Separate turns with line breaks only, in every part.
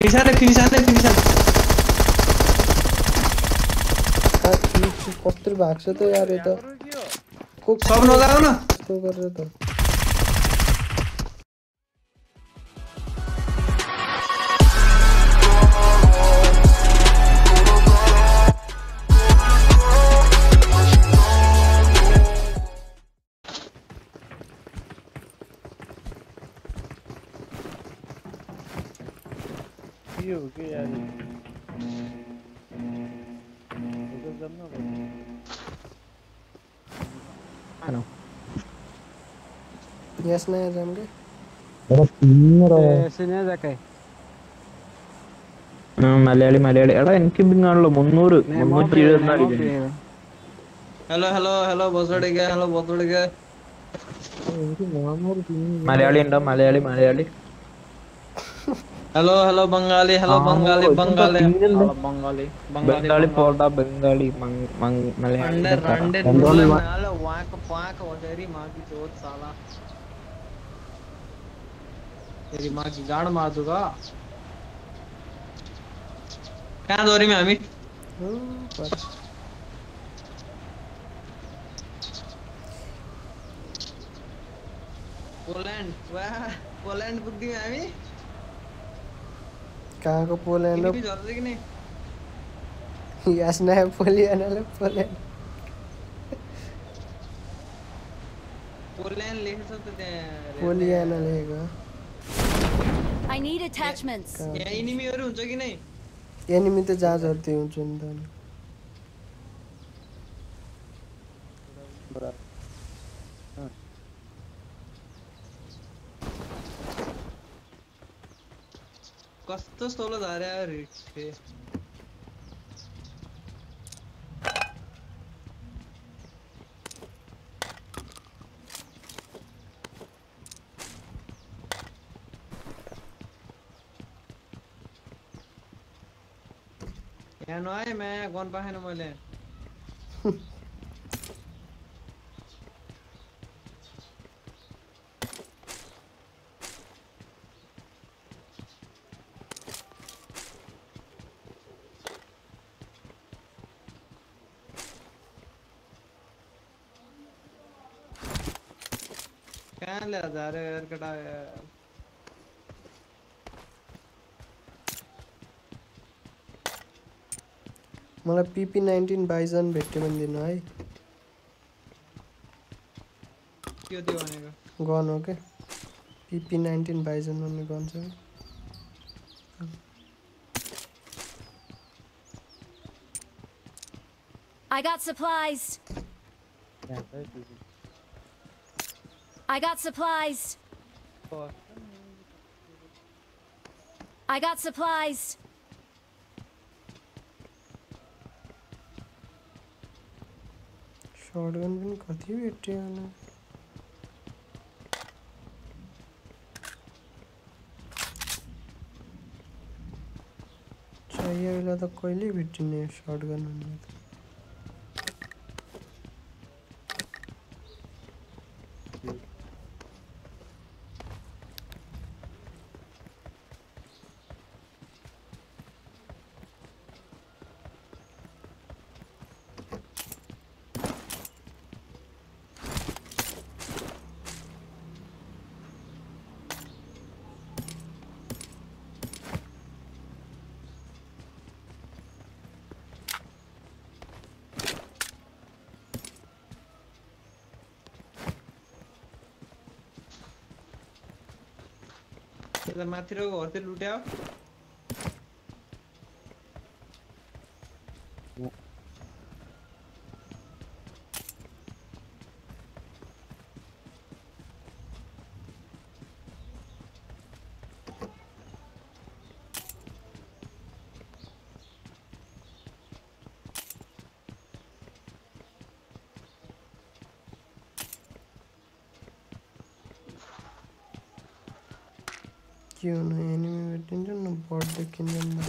निशान रख निशान रख निशान
कत्तर भाग से तो यार ये तो। कुछ
सब नो
लगाओ ना? तो
कर रहे तो।
Porque ya... ഹലോ യെസ്
നേരെ
നമുക്ക് മലയാളി മലയാളി. എടാ എനിക്ക് കാണുള്ളൂ. മുന്നൂറ് മുന്നൂറ്റി എഴുപത്തിനാല്
hello hello hello boss hello boss
Malayali ഉണ്ടോ? Malayali Malayali.
Hello hello Bengali hello Bengali Bengali
Bengali
Bengali पोर्टा Bengali मंग मंग मले
अंडर रंडे बंगाली वाला वाक पाक और तेरी माँ की चोट साला तेरी माँ की गाड़ मार दूँगा क्या दोरी में अमित
पोलैंड वाह
पोलैंड बुद्धि में अमित हामी
कहाँको पोल्यान्ड
किनकि झर्छ कि नि
यस नयाँ पोलियानाले पोल्यान्ड
पोल्यान्ड लेखेको छ त त्यहाँ
पोलियाना लेखेको
I need attachments.
यहाँ इनिमीहरू हुन्छ कि नै
एनिमी त जहाँ झर्दै हुन्छ नि त अनि।
कस्तो सोलो झऱ्यो रिक्से यहाँ नआएँ मैं गन पाएन मैले कहाँ ले जा रहे यार कटा यार
मलाई पिपी नाइन्टिन बाइजन भेट्यो भने दिनु है
के त्यो भनेको
गन हो क्या पिपी नाइन्टिन बाइजन भन्ने गन कि।
I got supplies. I got supplies. I got supplies.
Shotgun पनि कति भेट्यो होला चाहियो बेला त कहिले भेटिने सर्टगन भन्ने त
यता घर
के हुनु എനിക്കാണ് എനിമി വെട്ടിന്റെ ഉണ്ട് ബോട്ട് ഡെക്കിന്റെ ഉണ്ട്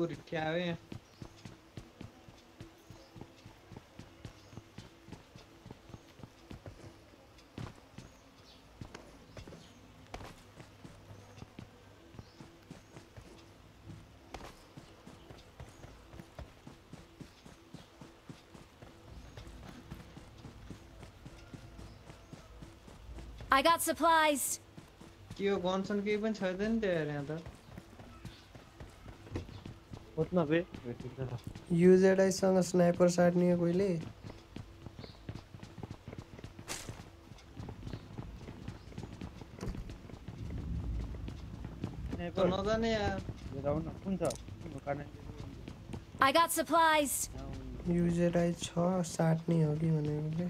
कुरिठ्या आयो यहाँ
I got supplies.
के हो गनसन केही पनि छैन नि त्यो यहाँ त
होत ना बे भेटिन्छ त
युजेडआईसँग स्नाइपर साट्ने हो कोहीले
नजाने यार
कुन छ
I got supplies.
युजेडआई छ साट्ने हो कि भनेको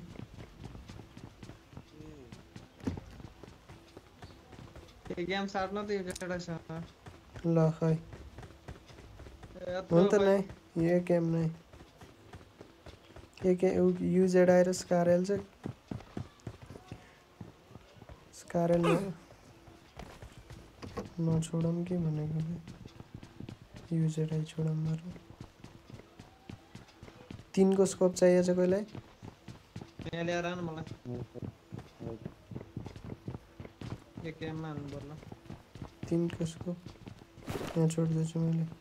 गेम साट्न त यो केटासँग
ल खै हुन त नै ये गेम नै ये के युजेडआई र स्कारएल चाहिँ स्कारएल नछोडौँ कि भनेको कि युजेडआई छोडौँ बरु तिनको स्कोप चाहिएको छ कोहीलाई
यहाँ ल्याएर आउनु मलाई यो गेममा हाल्नु पर्ला
तिनको स्कोप यहाँ छोडिदिन्छु मैले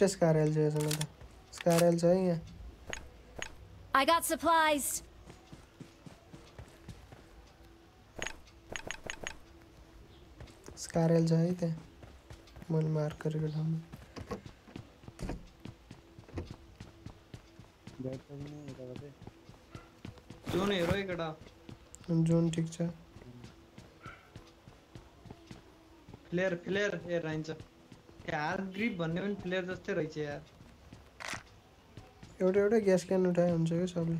दुइटा स्कारएल छ यसमा त है यहाँ
I got supplies.
स्कारएल छ है त्यहाँ मैले मार्क गरेको ठाउँमा
ब्याट
जोन हेरो है केटा
जोन ठिक छ
फ्लेयर फ्लेयर ए रहन्छ यार ग्रिप भन्ने पनि फ्लेयर जस्तै रहेछ यार।
एउटा एउटा ग्यास क्यान उठाए हुन्छ क्या सबले।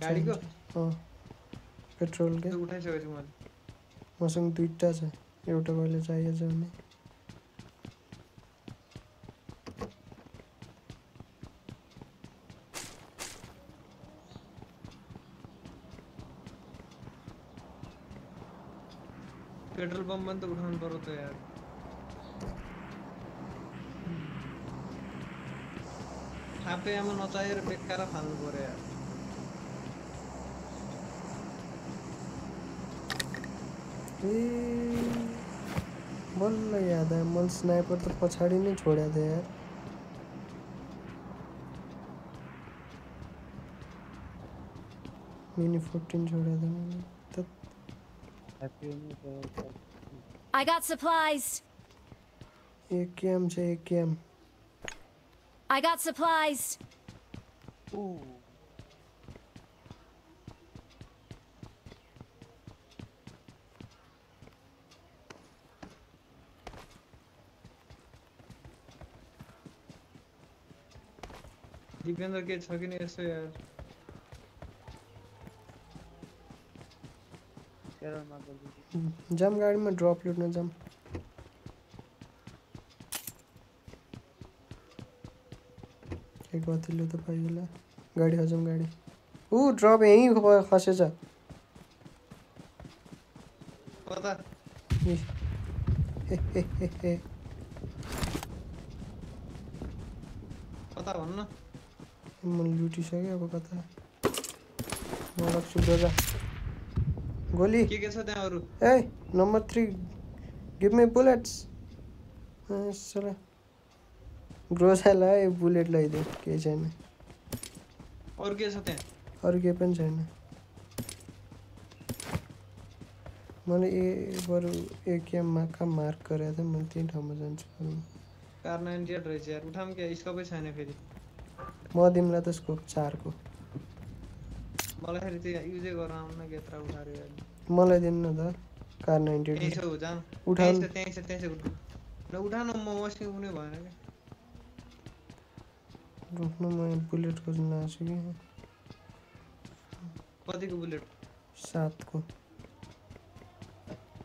गाडीको।
अँ। पेट्रोल क्या
त्यो उठाइसकेको छु मैले।
मसँग दुइटा छ। एउटा कहिले चाहिएको छ भने।
पेट्रोल पम्प पनि त उठाउनु पर्यो त यार। आमा नचाहिएर बेकार फाल्नु पर्यो यार
बल्ल याद आयो मैले स्नाइपर त पछाडि नै छोडेको थिएँ यार। मिनी फोर्टिन छोडेको थिएँ मैले त
ह्याप्पी हुनु त
I got supplies.
छ एक KM
I got supplies.
Dipendra के छ कि नि यसो यार
केरलमा गर्दैछु
जाम गाडीमा ड्रप लुट्न जाम एक गतिलो त पाइएला गाडी हजम गाडी। ऊ ड्रप यहीँ हे, हे, हे, हे।
भन्नु
मैले लुटिसकेँ अब कता मलाई सुब्रोजा गोली।
के के छ त्यहाँ अरू
ए number three give me bullets sir ग्रोसालाई bullet लगाइदियो केही छैन
अरू के छ त्यहाँ
अरू केही पनि छैन मैले ए बरु एकेएममा कहाँ मार्क गरेको थिएँ मैले त्यही ठाउँमा जान्छु।
कार। नाइन्टी एट रहेछ यार उठाऊँ क्या? स्कोपै छैन फेरि?
म तिमीलाई त स्कोप चारको
मलाई फेरि त्यो युजै गर्न आउन कि यत्र उठाएर
मलाई दिनु न त कार नाइन्टी
त्यहीँ छ त्यहीँ छ त्यहीँ न म मसँग कुनै भएन क्या
रोक्नु म बुलेट खोज्न आएको छु कि
कतिको बुलेट
सातको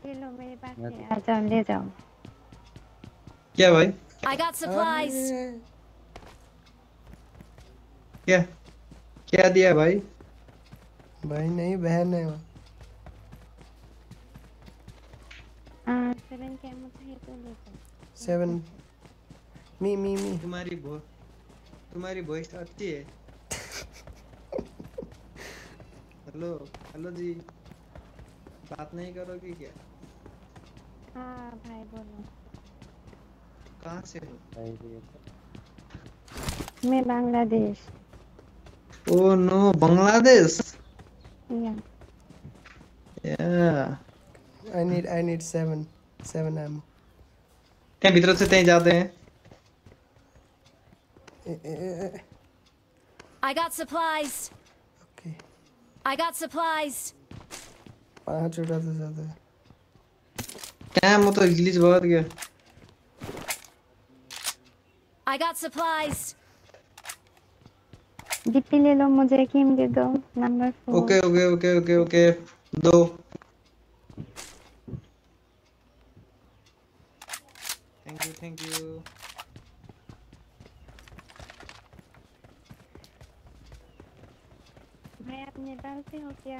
ये लो मेरे पास है आ जाओ ले जाओ।
क्या भाई?
I got supplies.
क्या? क्या दिया भाई?
भाई नहीं बहन है
हाँ सेवन के एमओ चाहिए तो ले
सेवन मी मी मी।
तुम्हारी भो तुम्हारी वॉइस अच्छी है। हेलो हेलो जी। बात नहीं करोगी क्या?
हाँ भाई बोलो।
कहाँ से हो?
मैं बांग्लादेश।
ओ no Bangladesh?
Yeah.
Yeah.
I need I need seven seven M
त्यहाँ भित्र से त्यहीँ जाते हैं?
I got supplies.
Okay
I got supplies.
पाँचवटा तो ज्यादा है
क्या म त ग्लिच भयो क्या
I got supplies.
गिट्टी ले लो मुझे किम दे दो number four
okay okay okay okay okay दो thank you thank you
Nepal से हो क्या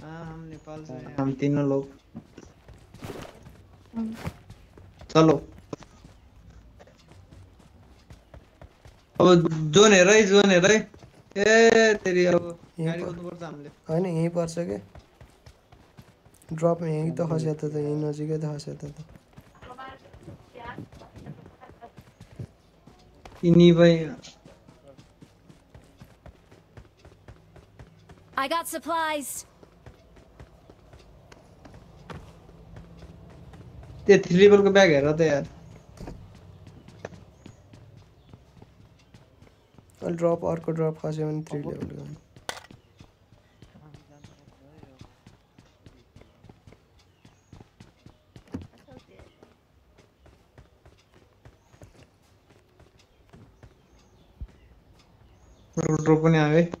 हाँ हम नेपाल से हैं हम तीनों लोग चलो अब जोन हेर है जोन हेर है ए तेरी अब गाड़ी
यहीं
गाडी
पर-
कुद्नुपर्छ हामीले
होइन यहीँ पर्छ क्या ड्रप यहीँ त खस्या त यहीँ नजिकै त खस्या त
यिनी भाइ
I got supplies.
त्यो थ्री लेभलको ब्याग हेर त यार
अहिले ड्रप अर्को ड्रप खस्यो भने थ्री लेभलको
ड्रप पनि आयो है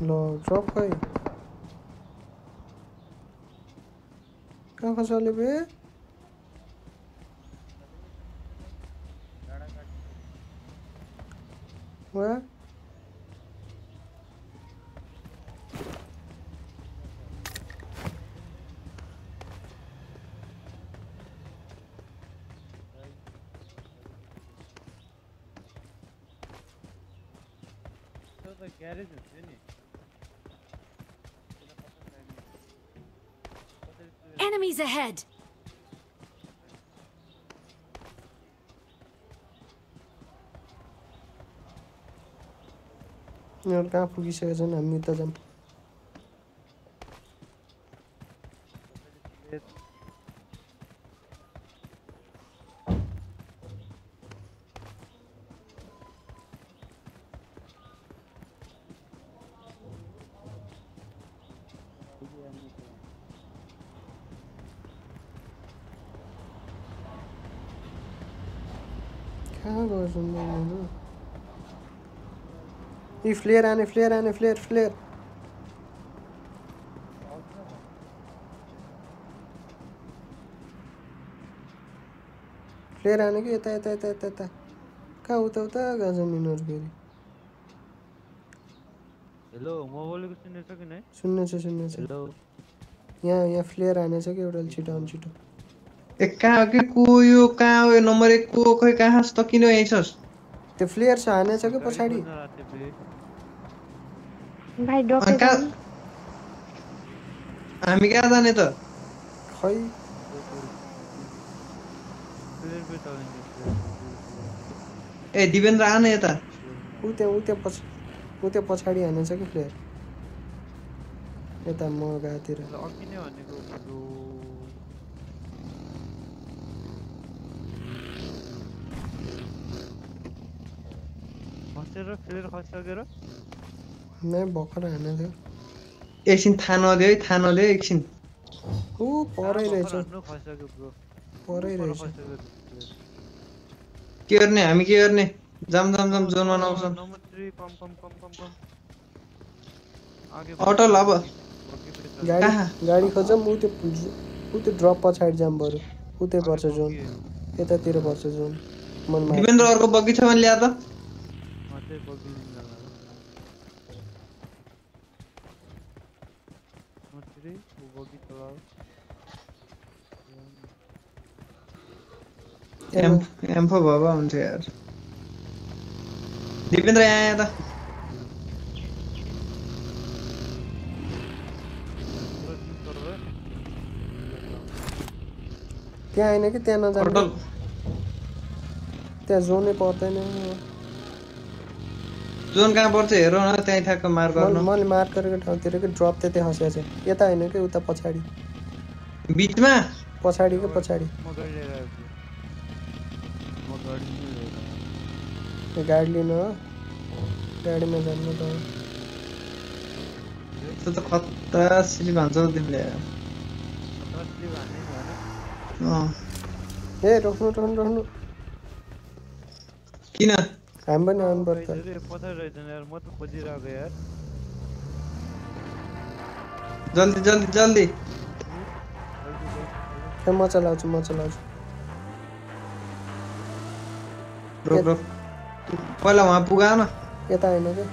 ल ड्रॉप खै कहाँ फंसा ले बे
ahead.
Your camp, we share an amita jump. कहाँ गयो सुन्दैनहरू यी फ्लेयर आने फ्लेयर आने फ्लेयर फ्लेयर फ्लेयर आने कि यता यता यता यता यता उता उता गएको छन् यिनीहरू फेरि
हेलो म बोलेको सुन्दैछ कि नै
सुन्नेछ सुन्नेछ
हेलो
यहाँ यहाँ फ्लेयर हानेछ कि छिटो आउनु छिटो
ए कहाँ कि को यो कहाँ हो यो नम्बर एक को खोइ कहाँ छ त किन यहीँ छस्?
त्यो फ्लेयर छ हानेछ कि पछाडि?
अनि कहाँ? हामी कहाँ जाने त?
खै
ए दिवेन्द्र आन यता।
ऊ त्यहाँ ऊ त्यहाँ पछि ऊ त्यहाँ पछाडि हानेछ कि प्लेयर यता म गातिर।
अघि नै भनेको ब्रो खसेर प्लेयर खसिसकेर
नै भर्खर हानेको थियो
एकछिन थाहा नदियो है थाहा नदियो एकछिन
ऊ परै रहेछ परै रहेछ
के गर्ने हामी के गर्ने जाम जाम जाम जोनमा नआउँछ अटल अब
गाडी? गाडी खोजौँ ऊ त्यो ऊ त्यो ड्रप पछाडि जाम बरु उतै पर्छ जोन यतातिर पर्छ जोन मनमा
अर्को बग्गी छ भने ल्या त
मात्रै बगिदिनु जाला मात्रै ऊ बगी चलाओ
एम एम्फो भयो भए हुन्छ यार। दिवेन्द्र यहाँ आयो त
त्यहाँ होइन कि त्यहाँ नजानु त्यहाँ जोनै पर्दैन
जोन कहाँ पर्छ हेर न त्यहीँ ठ्याक्क मार गर्नु।
मैले मार्क गरेको ठाउँतिर कि ड्रप त्यतै खसेको छ। यता होइन कि उता पछाडि?
बिचमा?
पछाडि कि पछाडि?
म गाडी
लिनु हो? गाडीमा जानु त
त्यो त खतरा सिली भन्छ हौ तिमीले।
ए रोक्नु रोक्नु रोक्नु।
किन?
हामी पनि आउनु पर्छ
रहेछ रे, पछाडि रहेछ नि यार म त खोजिरहेको यार
जल्दी जल्दी जल्दी
ए म चलाउँछु म चलाउँछु
रोक रोक पहिला उहाँ पुगा न
यता ना कि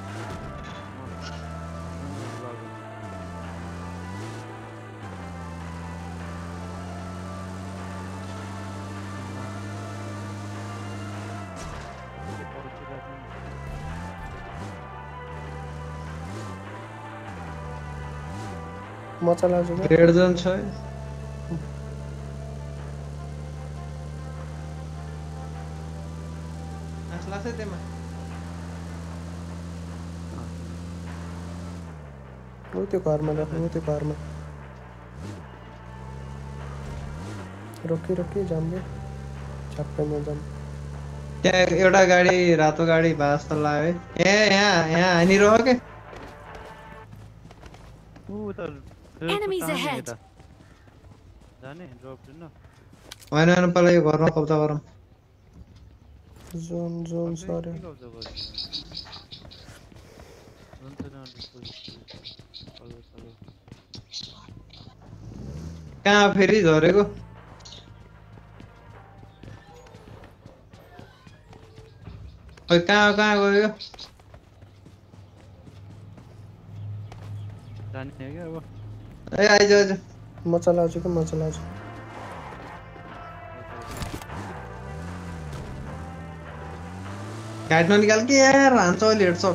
म चलाउँछु कि
रेड जोन छ
त्यो घरमा राख्नु त्यो घरमा रोकी रोकी जाम कि छक्कैमा जाम।
त्यहाँ एउटा गाडी रातो गाडी भए जस्तो लाग्यो है ए यहाँ यहाँ हानिरह के।
त
Enemies ahead.
जाने ड्रप दिन
होइन होइन पहिला यो घरमा कब्जा गरौँ
जोन जोन सऱ्यो
कहाँ फेरि झरेको खोइ कहाँ कहाँ गयो
जाने क्या अब
ए आ जा जा।
मैं चला चुका मैं चला
चुका कैट निकाल के यार आंसो लेट सो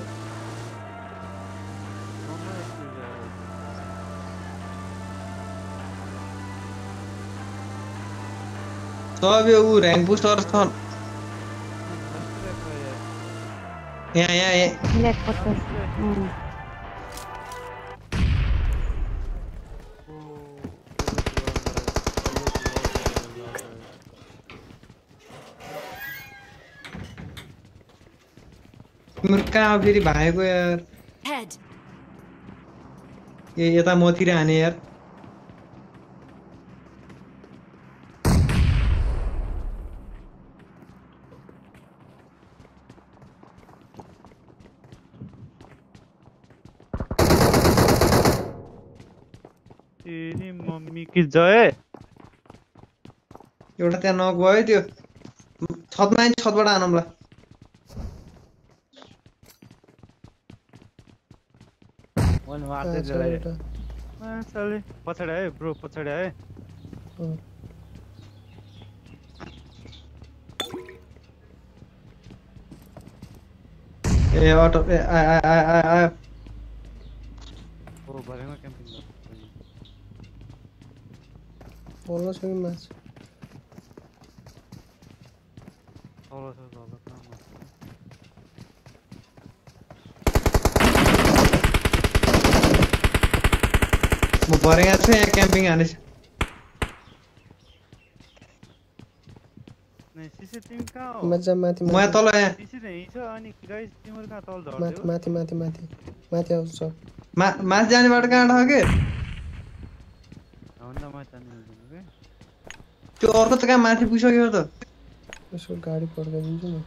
तो अब ये वो रैंक बूस्ट और था। या। या
या लेट पकड़
तिम्रो कहाँ फेरि भागेको यार. ए यता मतिर हाने यार।
तेरी मम्मी की जय।
एउटा त्यहाँ नक भयो त्यो। छतमा आयो नि छतबाट हानौँला
मैले
कहाँ
मार्दै
छ
दिएँ चले पछाडि आयो ब्रो पछाडि
अँ।
ए अटो ए आयो आयो आयो आयो आयो
ओ भरेमा क्याम्पिङ
बोल्न छ कि माछ
तल छ तल कहाँ माथि?
म भरेको छु यहाँ क्याम्पिङ हानेछ
नै सिसे तिमी कहाँ हो?
मज़ा माथि
म तल यहाँ
त
माथि माथि माथि माथि माथि आउँछ
मा माथि जाने बाटो कहाँ छ के
मिल्दैन के
त्यो अर्को त कहाँ माथि पुगिसक्यो त।
यसो गाडी पड्काइदिन्छु नि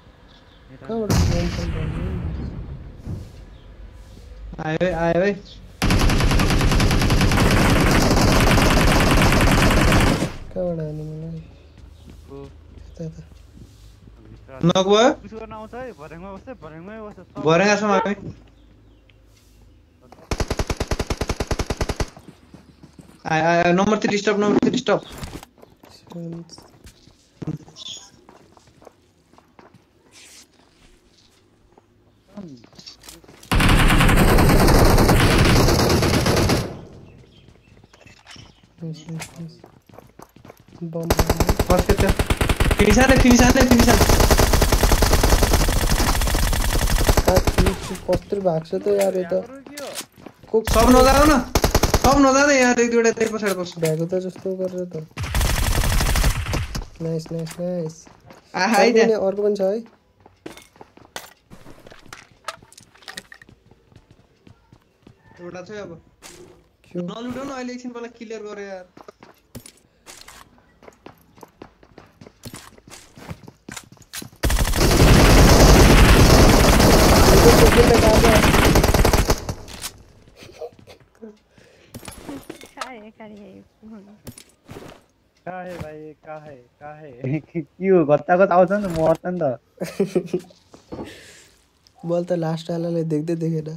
कहाँबाट।
आयो आयो है
भर्याङमै बस्छ सब
भरेका छौँ हामी आयो आयो number three stop number three stop
seven Nice,
फर्के त्यो फिनिसाले फिनिसाले फिनिसाले
कत्रो भएको छ त यार
यो
त।
सब नजाऊ न। सब नजाँदै यहाँ एक दुईवटा त्यही पछाडि बस्नु
भएको त। जस्तो गरेर त नाइस नाइस नाइस अर्को पनि छ है?
एउटा छ अब। नलुटाउनु अहिले एकछिन पहिला क्लियर गरे यार।
यो घत्तागत आउँछ नि मर्छ नि त
मैले त लास्ट आलालाई देख्दै देखेन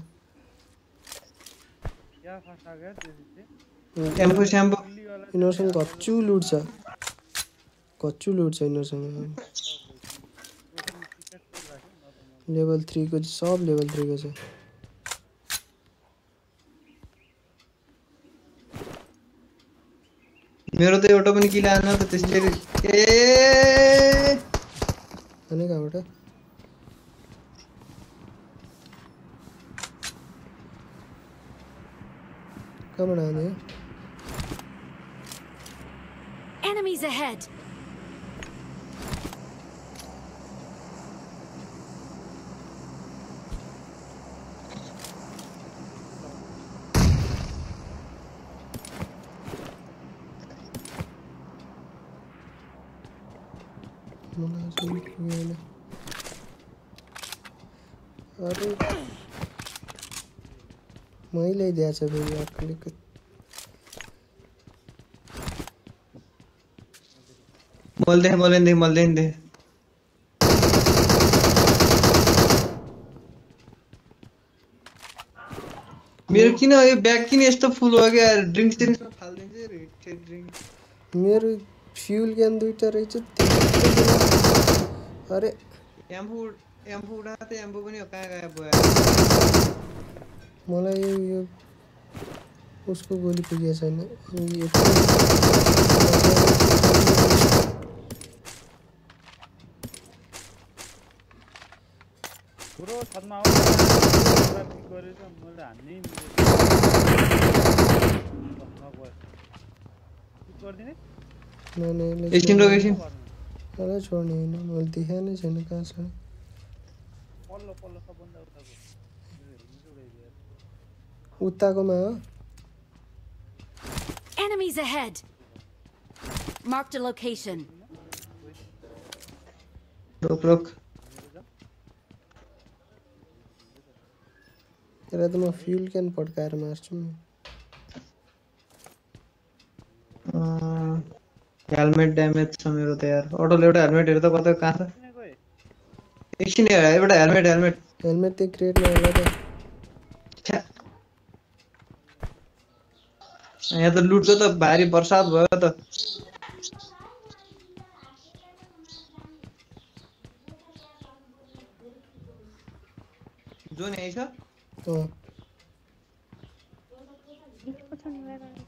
स्याम्पू स्याम्पू
यिनीहरूसँग घच्चु लुट्छ। घच्चु लुट्छ यिनीहरूसँग यिनीहरूसँग लेभल थ्रीको सब लेभल थ्रीको छ
मेरो त एउटा पनि किला आएन त त्यसले ए!
अनि कहाँबाट कहाँबाट आउने हो
Enemies ahead!
पुगेन अरे मैले दिएछ फेरि क-
बोल्दै बोलिँदै बोल्दै मेरो किन यो ब्याग किन यस्तो फुल हो क्या ड्रिङ्क्स ड्रिङ्क्स फालिदिन्छ
मेरो फ्युल क्यान दुइटा रहेछ अरे
एम्फू एम्फू उठाएको थियो एम्फू पनि कहाँ कहाँ भयो
मलाई यो यो उसको गोली यो
पुरो छतमा गरेछ मैले हान्नै गरिदिने
नै- नै- मलाई छोड्ने होइन मैले देखाएको नै छैन कहाँ छ
पल्लो पल्लो सबभन्दा उताको मेरो हेर्नु चाहिँ उडाइदियो
उताकोमा हो
Enemies ahead! Marked a location.
रोक रोक
त्यसलाई त म फ्युल क्यान पड्काएर मार्छु नि
हेलमेट ड्यामेज छ मेरो त यार अटोले एउटा हेलमेट हेरेर त कतै कहाँ छ
किन गए
एकछिन हेर, एउटा हेलमेट हेलमेट
हेलमेट त्यही क्रेटमा होला त
छ्या। यहाँ त लुटको त भारी बर्सात भयो त जोन यही छ
अँ
इसको तो नहीं लगा था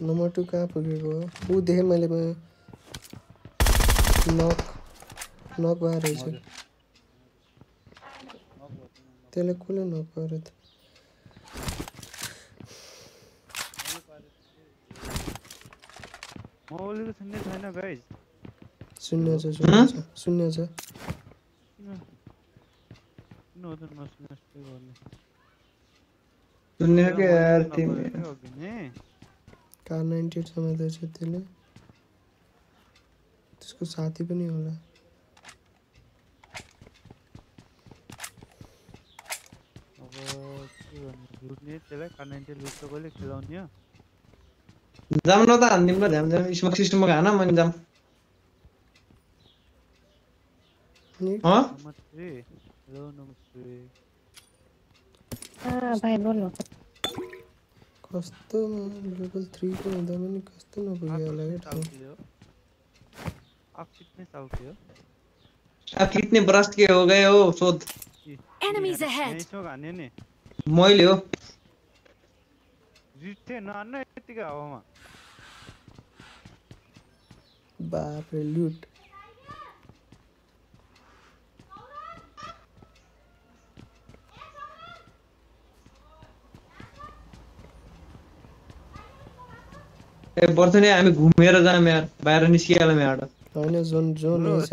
नम्बर टू कहाँ पुगेको हो ऊ देखेँ मैले म नक नक भएर रहेछ। त्यसलाई कसले नक गर्यो त शून्य छ शून्य छ शून्य छ।
के यार तिमी?
कार नाइन्टी एट समात्दैछ त्यसले त्यसको साथी पनि होला
अब के गर्ने लुट्ने त्यसलाई कानाइन्टे लुट्छ कसले खेलाउने हो।
जाम न त हानिदिउँ ल झ्याम झ्याम स्मोक जाम
हेलो थ्री
हाँ भाई बोलो।
कस्तो लेभल थ्रीको हुँदा पनि कस्तो नपुग्यो होला क्या ठाउँ
साउकी हो आप कितने साउकी हो
अब कितने ब्रस्ट के हो गए हो? सोध
Enemies ahead.
यहीँ हान्यो नि
मैले हो
रिट्थे नहान्न यत्तिकै हावामा
बापरे लुट।
ए बर्थडे हामी घुमेर जाम यार बाहिर निस्किहालौँ यहाँबाट
होइन जोन जोन रहेछ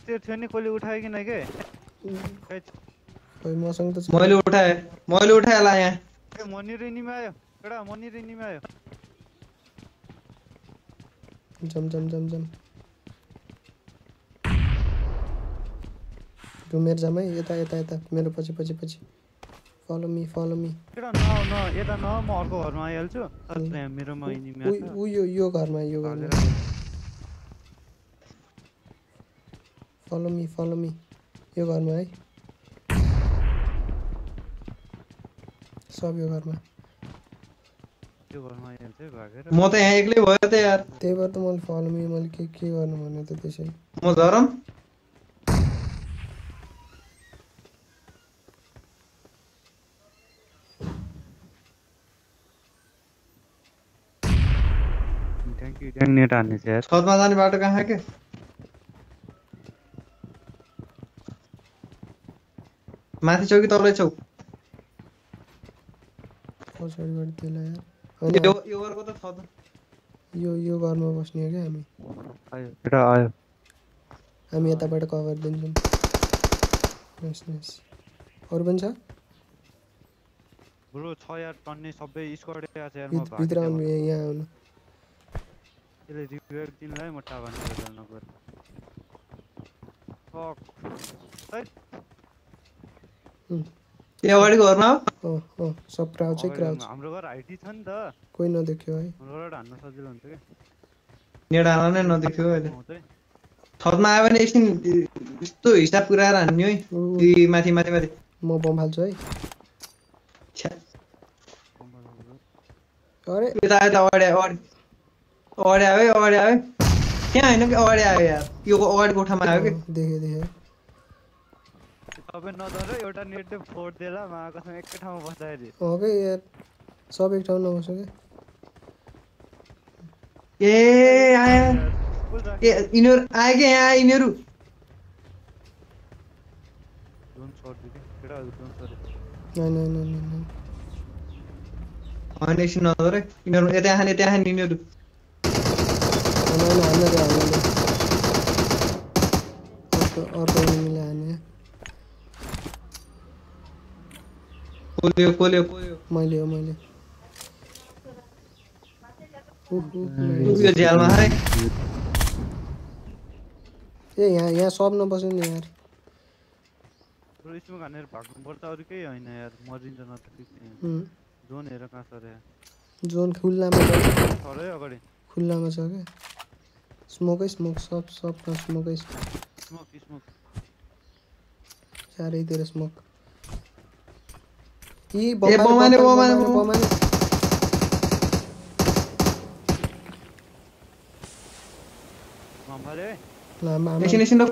त्यो थियो नि कसले उठायो कि न के खै,
मसँग त
मैले उठाएँ मैले उठाएँ होला यहाँ
ए मनिर निमा आयो एउटा मनिर निमा आयो
जम जम जम जम घुमेर जाम है यता यता यता मेरो पछि पछि पछि फलो मी फलो मी
न न यता न म अर्को घरमा आइहाल्छु। मेरोमा
यो यो घरमा यो घरमा। फलो मी फलो मी यो घरमा है। सब यो घरमा।
म त यहाँ एक्लै भयो त यार।
त्यही भएर त मैले फलो मी मैले के के गर्नु भने त त्यसै।
म झरम।
ट्याङ नेट हान्ने छ यार।
छतमा जाने बाटो कहाँ के माथि चौकी तलै छौ
पछाडिबाट त्यसलाई यार।
यो यो अर्को त छ त
यो यो घरमा बस्ने हो क्या हामी
आयो एउटा आयो।
हामी यताबाट कभर दिन्छौँ नाइस नाइस अरू पनि छ
ब्रो छ यार टन्ने सबै स्क्वाड आएको छ यार म
भित्र आउनु यहाँ आउनु
त्यसले रिभाइभ दिनलाई म टाभा निकालेर नगएर फक
यो अगाडिको घरमा हो
अँ सब क्राउच है क्राउच
हाम्रो घर हाइटी छ नि त
कोही नदेख्यो है
हाम्रो घर हान्न सजिलो हुन्छ क्या
नेड हाल्न नै नदेख्यो अहिले
म चाहिँ
छतमा आयो भने एकछिन यस्तो हिसाब पुऱ्याएर हान्ने है ए माथि माथि माथि
म बम हाल्छु है अरे
यता यता अगाडि अगाडि अगाडि आयो है अगाडि आयो है कि अगाडि आयो यार। यो अगाडि कोठामा आयो कि।
देखेँ देखेँ।
तपाईँ नधर एउटा नेट चाहिँ फोडिदिएला मागोसँग एकै ठाउँमा बस्दाखेरि
अँ कि यार। सब एक ठाउँ नबस्छ क्या
ए
राख
ए यिनीहरू आयो कि यहाँ आयो यिनीहरू
जोन छोडिदियो कि केटा जोन छोड्यो
होइन होइन होइन होइन।
होइन एकछिन नज़र है यिनीहरू यता खाने त्यहाँ खाने यिनीहरू
Ananı anladı anladı. Orta, orta önümüyle
हान्यो पोल्यो पोल्यो
मैले हो मैले ए यहाँ यहाँ सब नबस्यो नि यार
जोन हेर
जोन खुल्लामा खुल्लामा छ क्या स्मोकै स्मोक सब सब का स्मोक है
स्मोक स्मोक
सारे इधर स्मोक ये
बम यी बम बमाने, बमाने,
बमाने
मामा रे
ना मामा
नेशन एकछिन ल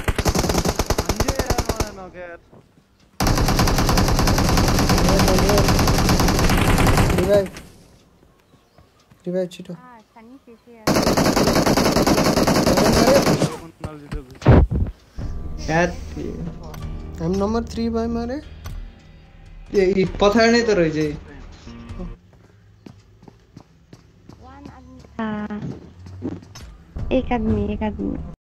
हान्जे यार मलाई नगेर
रिवाइव
है अच्छी सनी यार
हम नंबर थ्री भाई मारे
ये ई पत्थर नहीं तो रहेछ
जाए एक आदमी एक आदमी